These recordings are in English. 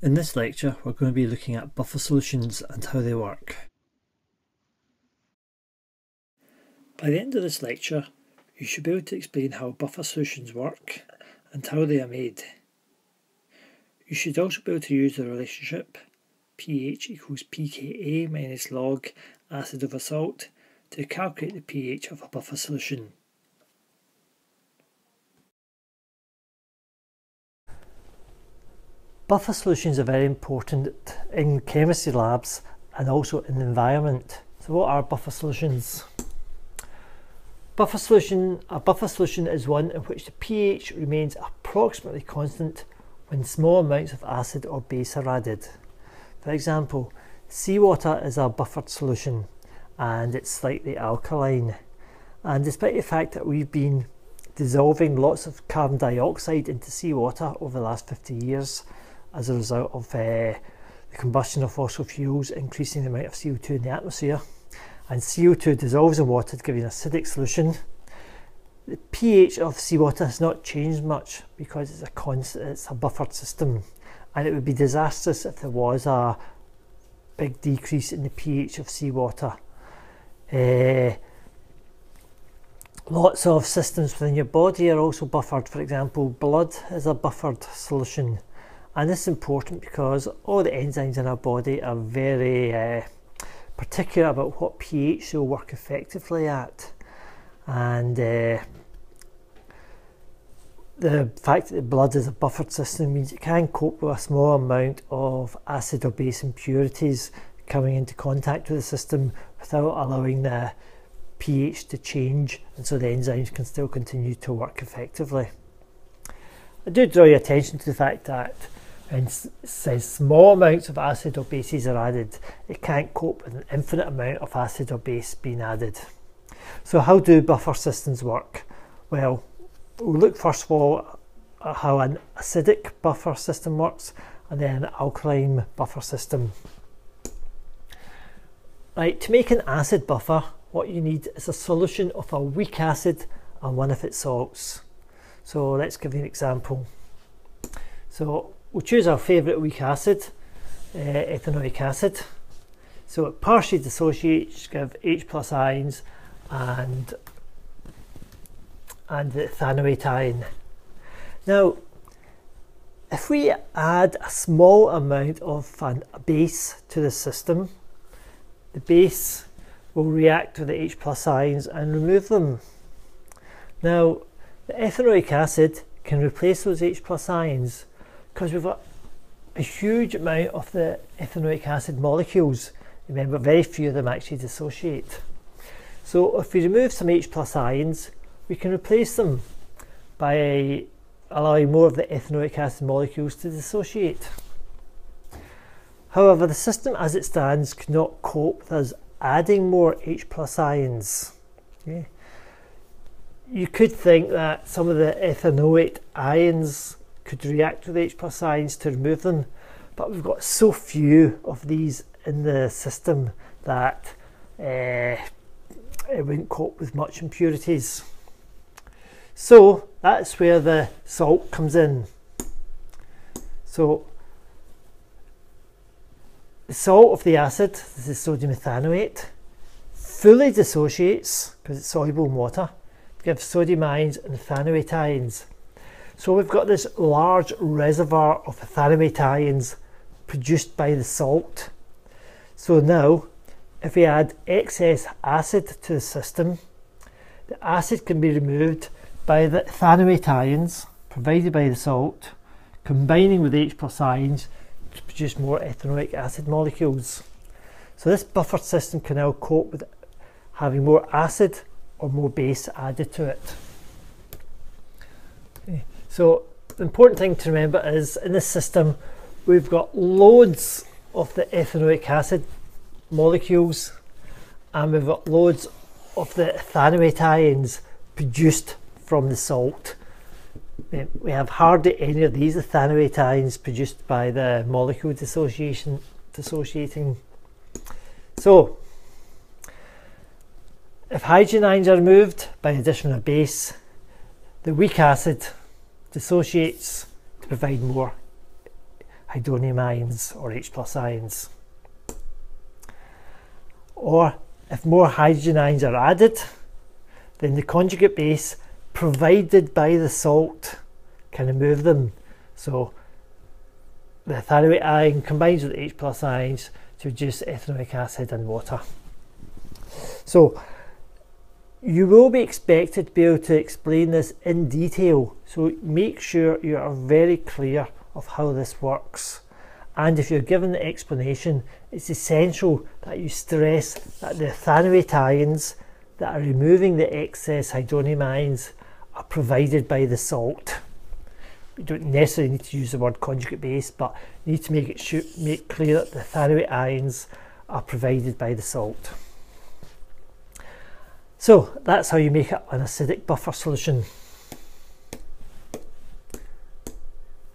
In this lecture we're going to be looking at buffer solutions and how they work. By the end of this lecture you should be able to explain how buffer solutions work and how they are made. You should also be able to use the relationship pH equals pKa minus log acid over salt to calculate the pH of a buffer solution. Buffer solutions are very important in chemistry labs and also in the environment. So what are buffer solutions? Buffer solution, a buffer solution is one in which the pH remains approximately constant when small amounts of acid or base are added. For example, seawater is a buffered solution and it's slightly alkaline. And despite the fact that we've been dissolving lots of carbon dioxide into seawater over the last 50 years, as a result of uh, the combustion of fossil fuels increasing the amount of CO2 in the atmosphere. And CO2 dissolves in water to give you an acidic solution. The pH of seawater has not changed much because it's a constant, it's a buffered system, and it would be disastrous if there was a big decrease in the pH of seawater. Uh, lots of systems within your body are also buffered. For example, blood is a buffered solution and this is important because all the enzymes in our body are very uh, particular about what pH they'll work effectively at and uh, the fact that the blood is a buffered system means it can cope with a small amount of acid or base impurities coming into contact with the system without allowing the pH to change and so the enzymes can still continue to work effectively. I do draw your attention to the fact that and says small amounts of acid or bases are added, it can't cope with an infinite amount of acid or base being added. So how do buffer systems work? Well, we'll look first of all at how an acidic buffer system works and then an alkaline buffer system. Right, to make an acid buffer, what you need is a solution of a weak acid and one of its salts. So let's give you an example. So we'll choose our favourite weak acid, uh, ethanoic acid. So it partially dissociates, give H plus ions and and the ethanoate ion. Now, if we add a small amount of an, a base to the system, the base will react with the H plus ions and remove them. Now, the ethanoic acid can replace those H plus ions because we've got a huge amount of the ethanoic acid molecules. Remember, very few of them actually dissociate. So if we remove some H plus ions, we can replace them by allowing more of the ethanoic acid molecules to dissociate. However, the system as it stands cannot cope with us adding more H plus ions. Okay. You could think that some of the ethanoate ions could react with H plus ions to remove them, but we've got so few of these in the system that uh, it wouldn't cope with much impurities. So that's where the salt comes in. So the salt of the acid, this is sodium ethanoate, fully dissociates because it's soluble in water, gives sodium ions and ethanoate ions. So we've got this large reservoir of ethanoate ions produced by the salt. So now, if we add excess acid to the system, the acid can be removed by the ethanoate ions provided by the salt, combining with H plus ions to produce more ethanoic acid molecules. So this buffer system can now cope with having more acid or more base added to it. So the important thing to remember is in this system we've got loads of the ethanoic acid molecules and we've got loads of the ethanoate ions produced from the salt. We have hardly any of these ethanoate ions produced by the molecule dissociation dissociating. So if hydrogen ions are removed by addition of base, the weak acid dissociates to provide more hydronium ions or H plus ions. Or if more hydrogen ions are added, then the conjugate base provided by the salt can remove them. So the ethanoate ion combines with H plus ions to reduce ethanoic acid and water. So you will be expected to be able to explain this in detail, so make sure you are very clear of how this works. And if you're given the explanation, it's essential that you stress that the ethanoate ions that are removing the excess hydronium ions are provided by the salt. You don't necessarily need to use the word conjugate base, but you need to make it make clear that the ethanoate ions are provided by the salt. So that's how you make up an acidic buffer solution.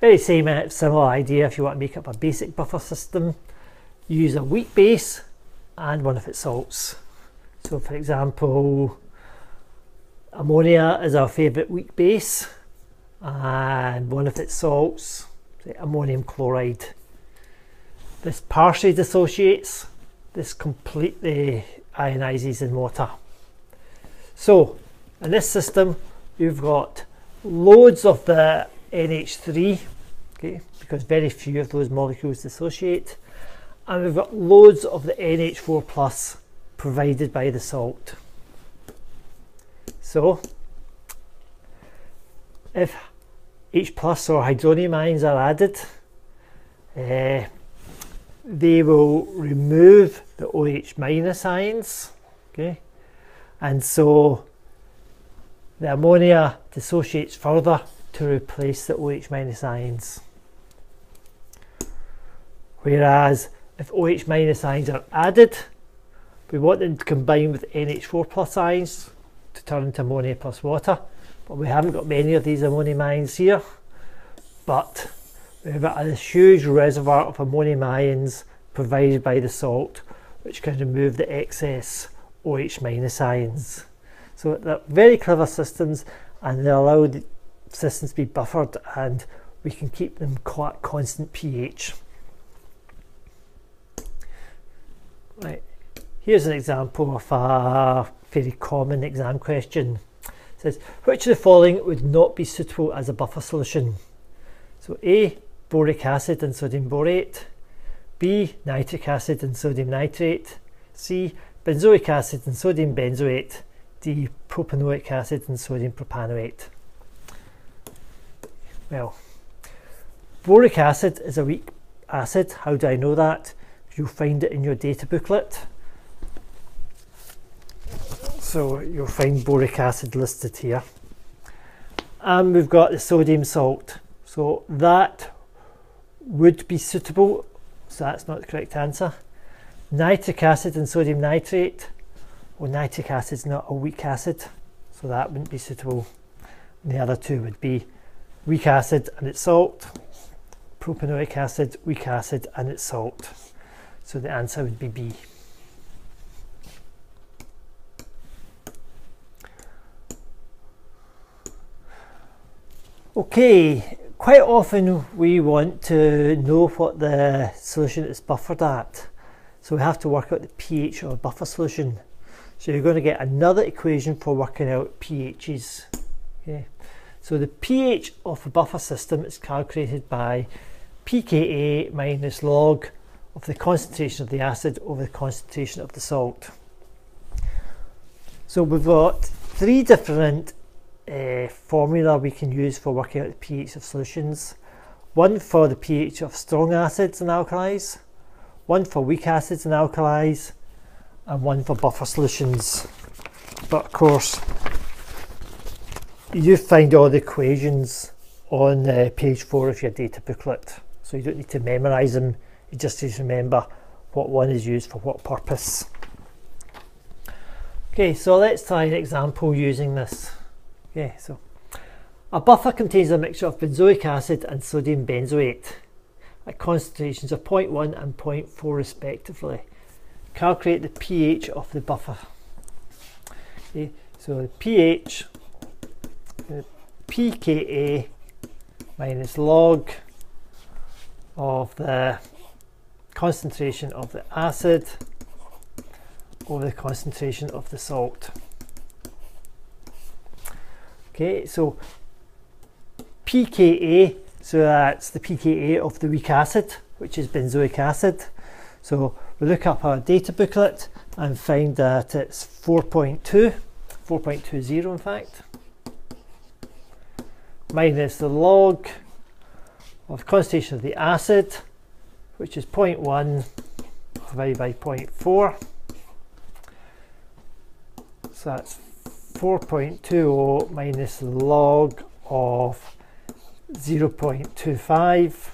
Very same uh, similar idea if you want to make up a basic buffer system. Use a weak base and one of its salts. So for example, ammonia is our favourite weak base and one of its salts, say ammonium chloride. This partially dissociates, this completely ionises in water. So in this system you've got loads of the NH3 okay, because very few of those molecules dissociate and we've got loads of the NH4 plus provided by the salt. So if H plus or hydronium ions are added uh, they will remove the OH minus ions okay and so the ammonia dissociates further to replace the OH minus ions. Whereas if OH minus ions are added, we want them to combine with NH4 plus ions to turn into ammonia plus water, but we haven't got many of these ammonium ions here. But we've got a huge reservoir of ammonium ions provided by the salt, which can remove the excess OH minus ions. So they're very clever systems and they allow the systems to be buffered and we can keep them quite constant pH. Right, here's an example of a very common exam question. It says, which of the following would not be suitable as a buffer solution? So A, boric acid and sodium borate, B, nitric acid and sodium nitrate, C, benzoic acid and sodium benzoate, D propanoic acid and sodium propanoate. Well, boric acid is a weak acid. How do I know that? You'll find it in your data booklet. So you'll find boric acid listed here. And we've got the sodium salt. So that would be suitable. So that's not the correct answer nitric acid and sodium nitrate. Well, nitric acid is not a weak acid, so that wouldn't be suitable. And the other two would be weak acid and its salt, propanoic acid, weak acid and its salt. So the answer would be B. Okay, quite often we want to know what the solution is buffered at. So we have to work out the pH of a buffer solution. So you're going to get another equation for working out pHs. Okay. So the pH of a buffer system is calculated by pKa minus log of the concentration of the acid over the concentration of the salt. So we've got three different uh, formula we can use for working out the pH of solutions. One for the pH of strong acids and alkalis, one for weak acids and alkalis and one for buffer solutions. But of course you find all the equations on uh, page 4 of your data booklet. So you don't need to memorise them you just need to remember what one is used for what purpose. Okay so let's try an example using this. Okay so a buffer contains a mixture of benzoic acid and sodium benzoate at concentrations of 0.1 and 0.4 respectively. Calculate the pH of the buffer. Okay, so the pH, uh, pKa minus log of the concentration of the acid over the concentration of the salt. Okay, so pKa, so that's the pKa of the weak acid, which is benzoic acid. So we look up our data booklet and find that it's 4.2, 4.20 in fact, minus the log of concentration of the acid, which is 0.1 divided by 0.4. So that's 4.20 minus log of 0.25,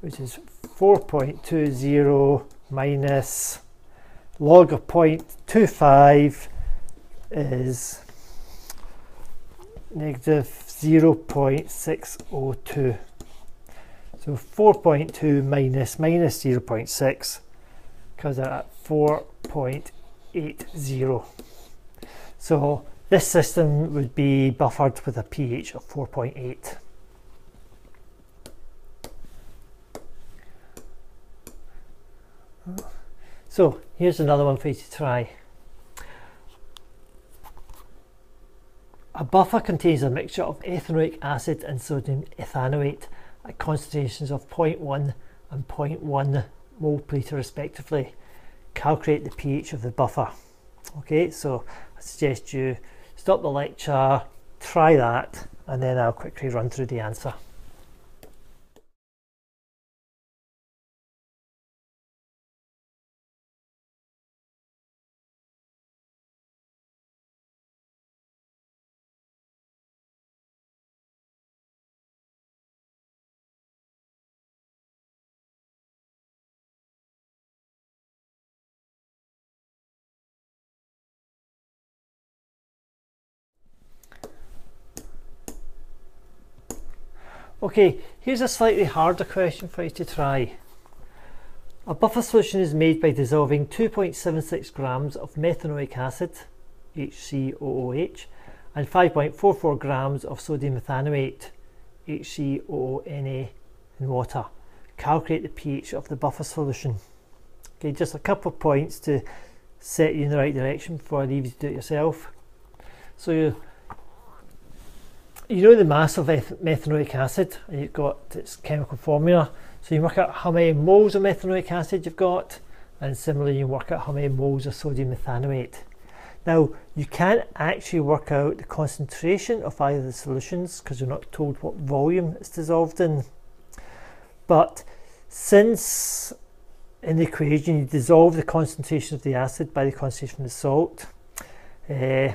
which is 4.20 minus log of 0.25 is negative 0.602. So 4.2 minus minus 0.6 because out at 4.80. So this system would be buffered with a pH of 4.8. So here's another one for you to try. A buffer contains a mixture of ethanoic acid and sodium ethanoate at concentrations of 0.1 and 0.1 mole per litre respectively. Calculate the pH of the buffer. Okay, so I suggest you stop the lecture, try that, and then I'll quickly run through the answer. Okay, here's a slightly harder question for you to try. A buffer solution is made by dissolving 2.76 grams of methanoic acid, HCOOH, and 5.44 grams of sodium ethanoate, HCOONA, in water. Calculate the pH of the buffer solution. Okay, just a couple of points to set you in the right direction before I leave you to do it yourself. So you know the mass of methanoic acid? And you've got its chemical formula. So you work out how many moles of methanoic acid you've got and similarly you work out how many moles of sodium methanoate. now you can't actually work out the concentration of either of the solutions because you're not told what volume it's dissolved in. But since in the equation you dissolve the concentration of the acid by the concentration of the salt uh,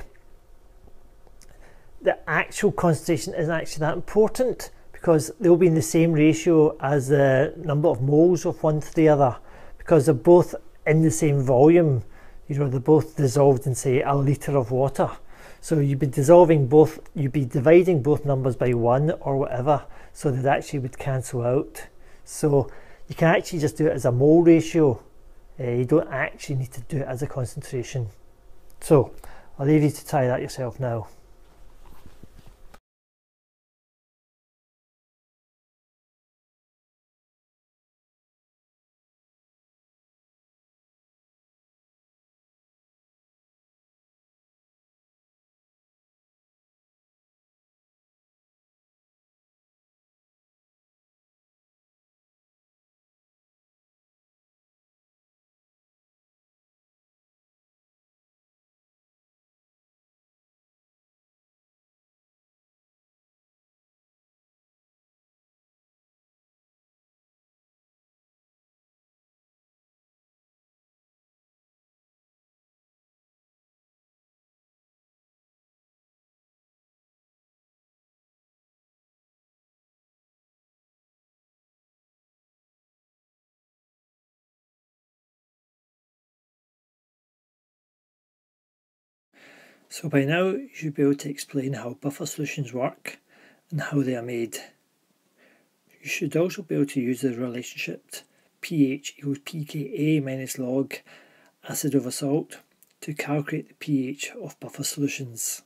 the actual concentration isn't actually that important because they'll be in the same ratio as the number of moles of one to the other because they're both in the same volume. You know they're both dissolved in say a litre of water. So you'd be dissolving both you'd be dividing both numbers by one or whatever so that actually would cancel out. So you can actually just do it as a mole ratio. Uh, you don't actually need to do it as a concentration. So I'll leave you to try that yourself now So by now you should be able to explain how buffer solutions work and how they are made. You should also be able to use the relationship pH equals pKa minus log acid over salt to calculate the pH of buffer solutions.